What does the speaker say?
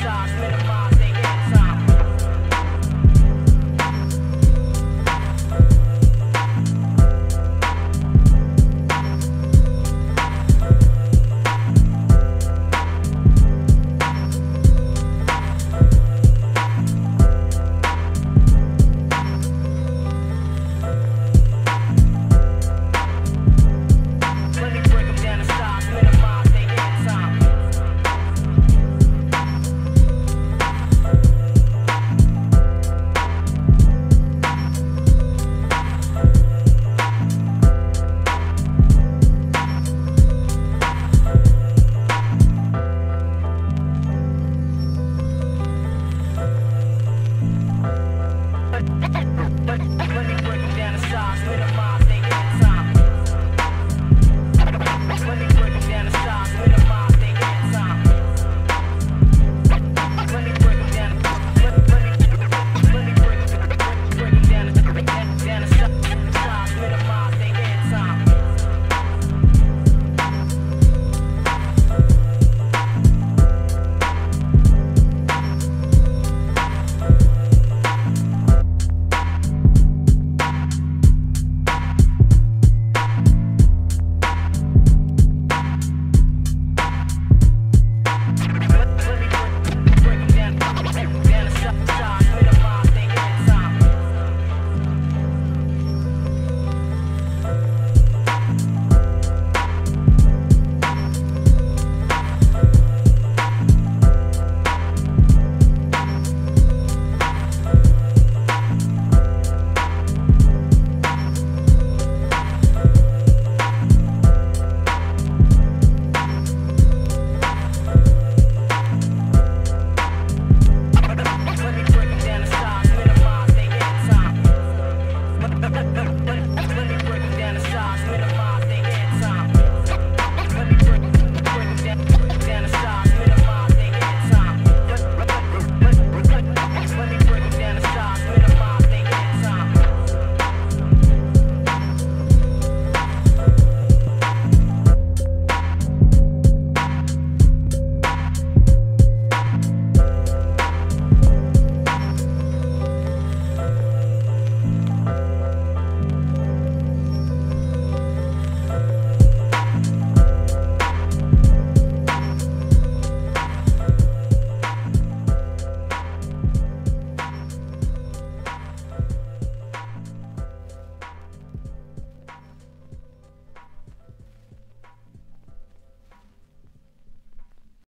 size.